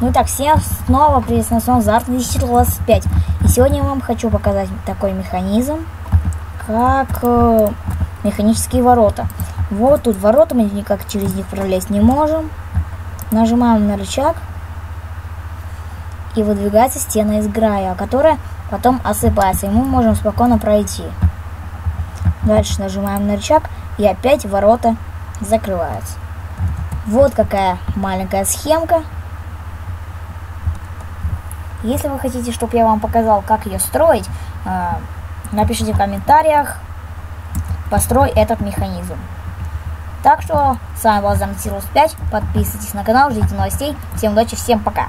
Ну так, всем снова привет на своем Зарт 2025. И сегодня я вам хочу показать такой механизм, как э, механические ворота. Вот тут ворота, мы никак через них пролезть не можем. Нажимаем на рычаг, и выдвигается стена из грая, которая потом осыпается, и мы можем спокойно пройти. Дальше нажимаем на рычаг, и опять ворота закрываются. Вот какая маленькая схемка. Если вы хотите, чтобы я вам показал, как ее строить, э, напишите в комментариях, построй этот механизм. Так что, с вами был Замтилус 5, подписывайтесь на канал, ждите новостей, всем удачи, всем пока!